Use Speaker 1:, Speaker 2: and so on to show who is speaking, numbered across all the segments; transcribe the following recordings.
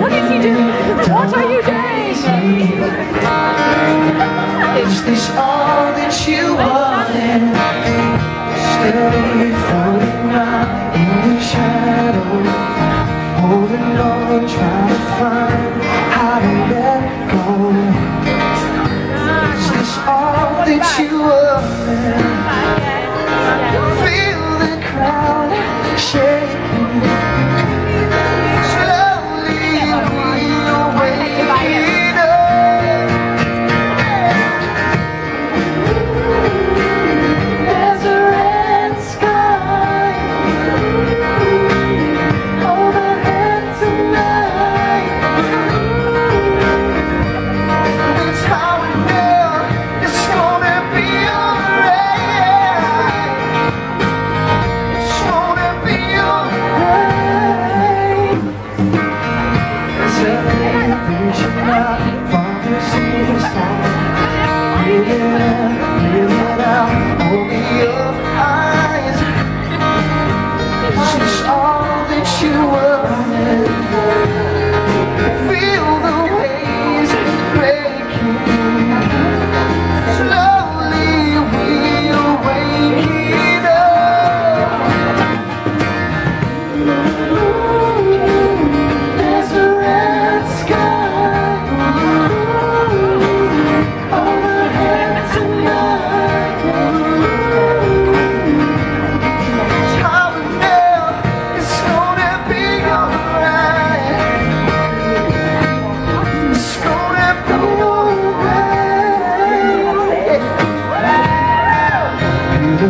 Speaker 1: What is he doing? What are you doing?
Speaker 2: Is this all that you wanted? Steady floating out in the shadows, holding on, trying to find how to let go. Is this all that you? Feel Feel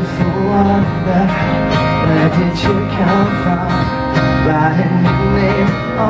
Speaker 2: Beautiful wonder, where did you come from? Writing your name on that horizon.